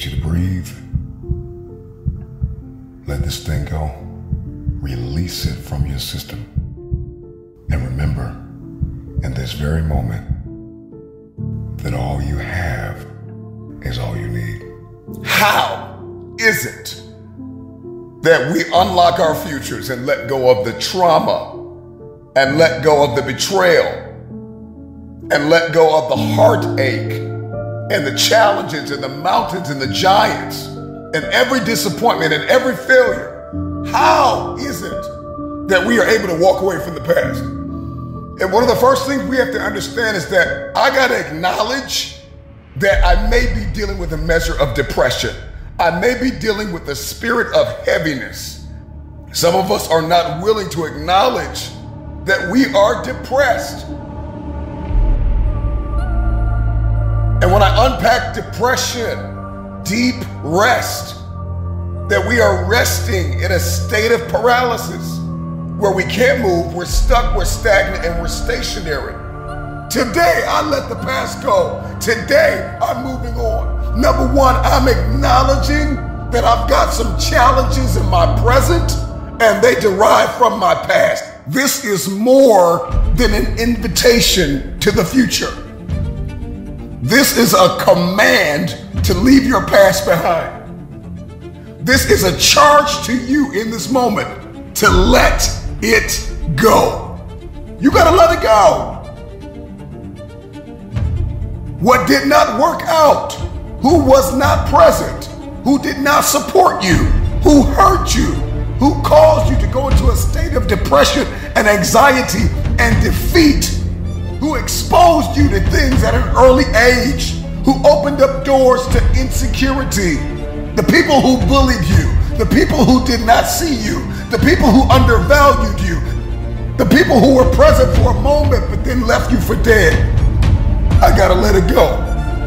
need you to breathe. Let this thing go. Release it from your system. And remember, in this very moment, that all you have is all you need. How is it that we unlock our futures and let go of the trauma and let go of the betrayal and let go of the heartache and the challenges and the mountains and the giants and every disappointment and every failure? How is it that we are able to walk away from the past? And one of the first things we have to understand is that I got to acknowledge that I may be dealing with a measure of depression. I may be dealing with the spirit of heaviness. Some of us are not willing to acknowledge that we are depressed. And when I unpack depression, deep rest, that we are resting in a state of paralysis where we can't move, we're stuck, we're stagnant, and we're stationary. Today, I let the past go. Today, I'm moving on. Number one, I'm acknowledging that I've got some challenges in my present and they derive from my past. This is more than an invitation to the future. This is a command to leave your past behind. This is a charge to you in this moment to let it go. You got to let it go. What did not work out? Who was not present? Who did not support you? Who hurt you? Who caused you to go into a state of depression and anxiety and defeat? Who exposed you to things at an early age? Who opened up doors to insecurity? The people who bullied you, the people who did not see you, the people who undervalued you, the people who were present for a moment but then left you for dead. I gotta let it go.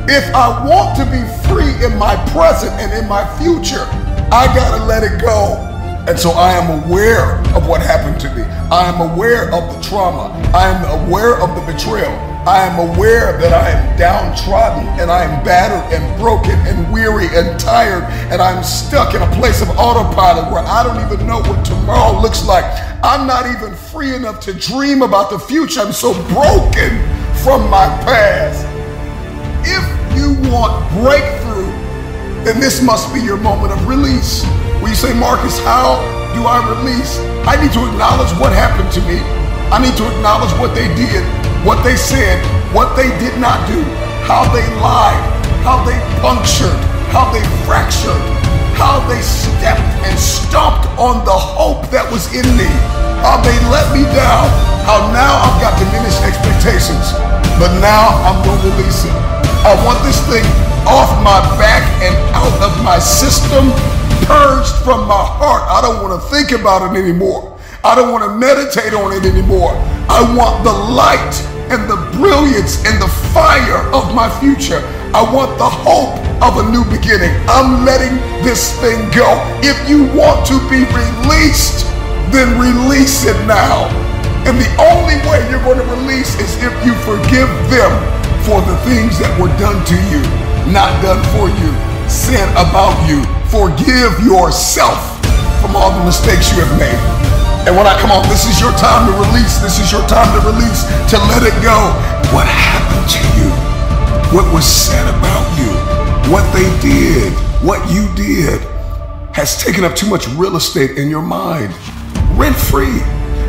If I want to be free in my present and in my future, I gotta let it go. And so I am aware of what happened to me. I am aware of the trauma. I am aware of the betrayal. I am aware that I am downtrodden and I am battered and broken and weary and tired and I'm stuck in a place of autopilot where I don't even know what tomorrow looks like. I'm not even free enough to dream about the future. I'm so broken from my past. If you want breakthrough, then this must be your moment of release. When you say, Marcus, how do I release? I need to acknowledge what happened to me. I need to acknowledge what they did, what they said, what they did not do, how they lied, how they punctured, how they fractured, how they stepped and stomped on the hope that was in me, how they let me down, how now I've got diminished expectations. But now I'm going to release it. I want this thing off my back and out of my system, purged from my heart. I don't want to think about it anymore. I don't want to meditate on it anymore. I want the light and the brilliance and the fire of my future. I want the hope of a new beginning. I'm letting this thing go. If you want to be released, then release it now. And the only way you're going to release is if you forgive them for the things that were done to you, not done for you, sin about you. Forgive yourself from all the mistakes you have made. And when I come on, this is your time to release. This is your time to release, to let it go. What happened to you? What was said about you? What they did? What you did? Has taken up too much real estate in your mind. Rent free.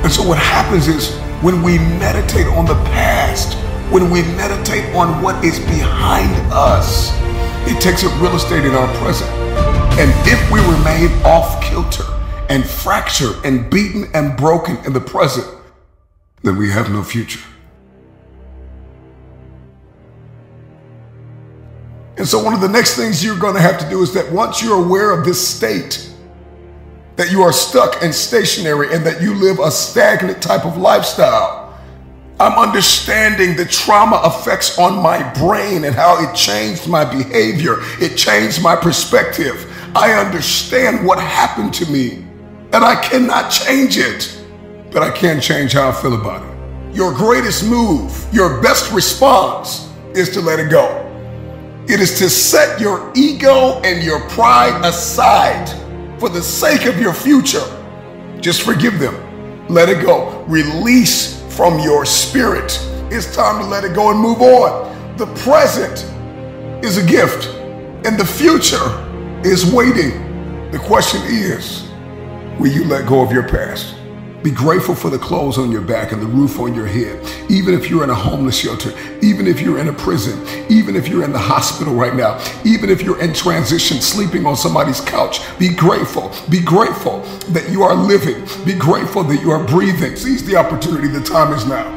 And so what happens is when we meditate on the past, when we meditate on what is behind us, it takes up real estate in our present. And if we remain off kilter and fractured and beaten and broken in the present, then we have no future. And so, one of the next things you're going to have to do is that once you're aware of this state, that you are stuck and stationary and that you live a stagnant type of lifestyle. I'm understanding the trauma effects on my brain and how it changed my behavior. It changed my perspective. I understand what happened to me and I cannot change it, but I can change how I feel about it. Your greatest move, your best response is to let it go. It is to set your ego and your pride aside for the sake of your future. Just forgive them. Let it go. Release from your spirit. It's time to let it go and move on. The present is a gift, and the future is waiting. The question is will you let go of your past? Be grateful for the clothes on your back and the roof on your head. Even if you're in a homeless shelter, even if you're in a prison, even if you're in the hospital right now, even if you're in transition sleeping on somebody's couch, be grateful. Be grateful that you are living. Be grateful that you are breathing. Seize the opportunity. The time is now.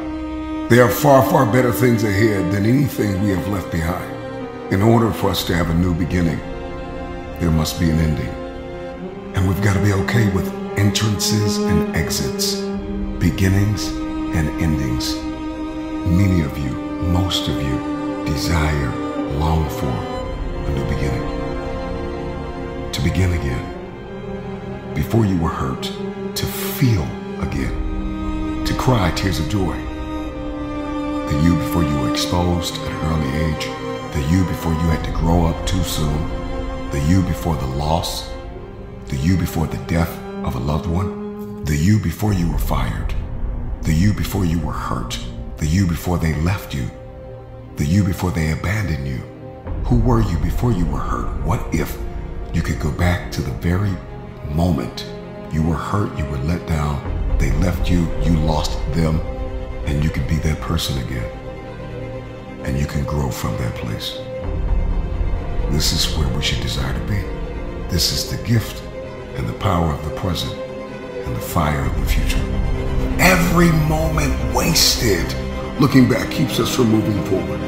There are far, far better things ahead than anything we have left behind. In order for us to have a new beginning, there must be an ending. And we've got to be okay with entrances and exits, beginnings and endings. Many of you, most of you, desire, long for a new beginning. To begin again, before you were hurt, to feel again, to cry tears of joy. The you before you were exposed at an early age, the you before you had to grow up too soon, the you before the loss, the you before the death of a loved one, the you before you were fired, the you before you were hurt, the you before they left you, the you before they abandoned you. Who were you before you were hurt? What if you could go back to the very moment you were hurt, you were let down, they left you, you lost them, and you can be that person again. And you can grow from that place. This is where we should desire to be. This is the gift and the power of the present and the fire of the future. Every moment wasted looking back keeps us from moving forward.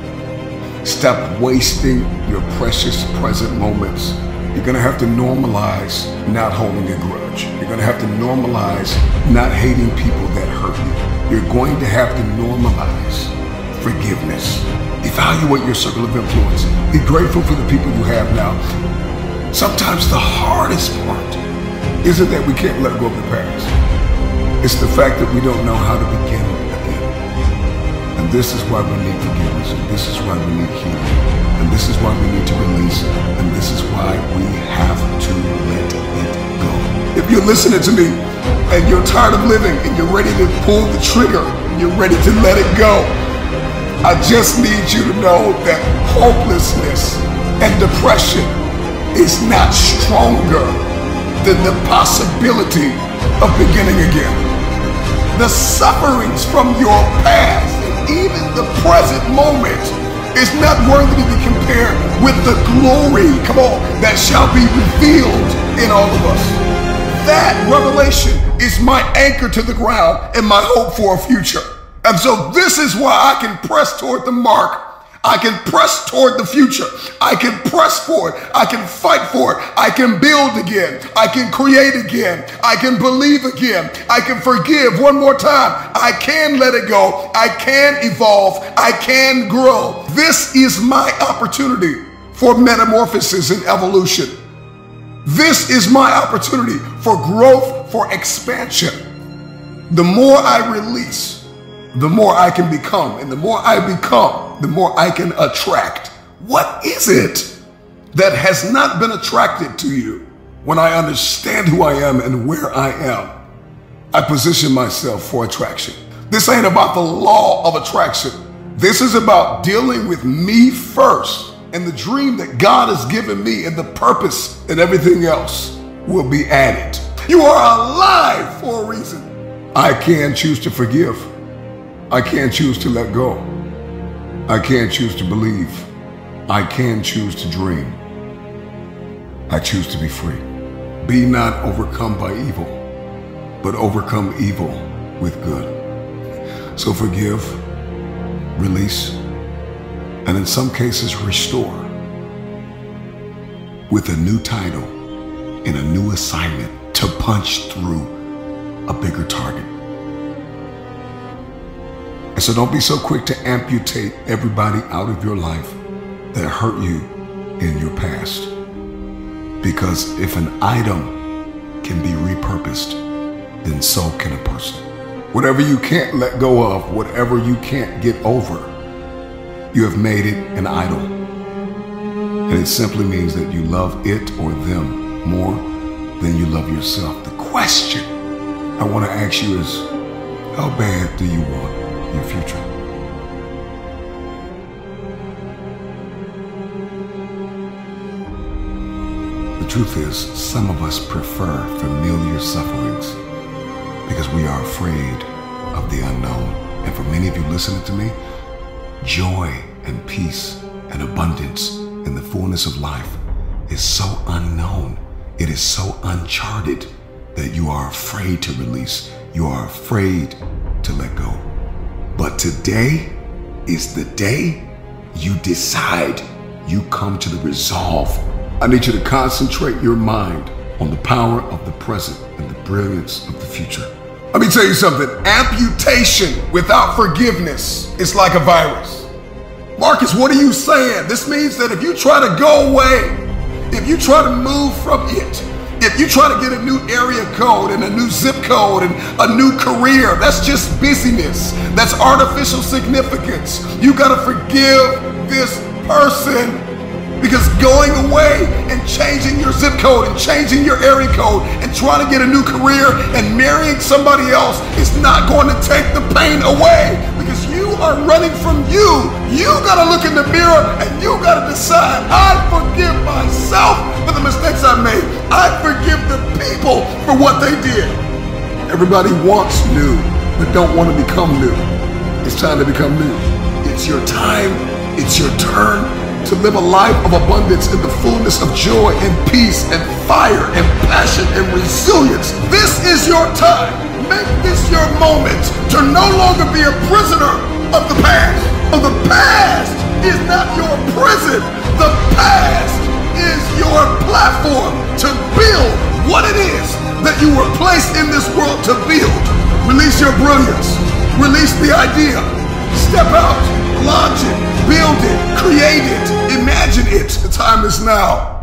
Stop wasting your precious present moments. You're going to have to normalize not holding a grudge. You're going to have to normalize not hating people that hurt you. You're going to have to normalize forgiveness. Evaluate your circle of influence. Be grateful for the people you have now. Sometimes the hardest part isn't that we can't let go of the past. It's the fact that we don't know how to begin again. And this is why we need forgiveness. And this is why we need healing. And this is why we need to release. And this is why we have to let it go. If you're listening to me and you're tired of living and you're ready to pull the trigger, you're ready to let it go, I just need you to know that hopelessness and depression is not stronger than the possibility of beginning again. The sufferings from your past and even the present moment is not worthy to be compared with the glory, come on, that shall be revealed in all of us. That revelation is my anchor to the ground and my hope for a future. And so this is why I can press toward the mark I can press toward the future. I can press for it. I can fight for it. I can build again. I can create again. I can believe again. I can forgive one more time. I can let it go. I can evolve. I can grow. This is my opportunity for metamorphosis and evolution. This is my opportunity for growth, for expansion. The more I release, the more I can become. And the more I become, the more I can attract. What is it that has not been attracted to you when I understand who I am and where I am? I position myself for attraction. This ain't about the law of attraction. This is about dealing with me first and the dream that God has given me and the purpose and everything else will be added. You are alive for a reason. I can choose to forgive. I can't choose to let go. I can't choose to believe. I can choose to dream. I choose to be free. Be not overcome by evil, but overcome evil with good. So forgive, release, and in some cases restore with a new title and a new assignment to punch through a bigger target. And so don't be so quick to amputate everybody out of your life that hurt you in your past. Because if an item can be repurposed, then so can a person. Whatever you can't let go of, whatever you can't get over, you have made it an idol. And it simply means that you love it or them more than you love yourself. The question I want to ask you is how bad do you want your future? The truth is, some of us prefer familiar sufferings because we are afraid of the unknown. And for many of you listening to me, joy and peace and abundance in the fullness of life is so unknown. It is so uncharted that you are afraid to release. You are afraid to let go. But today is the day you decide you come to the resolve. I need you to concentrate your mind on the power of the present and the brilliance of the future. Let me tell you something amputation without forgiveness is like a virus. Marcus, what are you saying? This means that if you try to go away, if you try to move from it, if you try to get a new area code and a new zip code and a new career, that's just busyness. That's artificial significance. You got to forgive this person because going away and changing your zip code and changing your area code and trying to get a new career and marrying somebody else is not going to take the pain away because are running from you. You got to look in the mirror and you got to decide, I forgive myself for the mistakes I made. I forgive the people for what they did. Everybody wants new, but don't want to become new. It's time to become new. It's your time. It's your turn to live a life of abundance in the fullness of joy and peace and fire and passion and resilience. This is your time. Make this your moment to no longer be a prisoner of the past. Of the past is not your prison. The past is your platform to build what it is that you were placed in this world to build. Release your brilliance. Release the idea. Step out, launch it, build it, create it, imagine it. The time is now.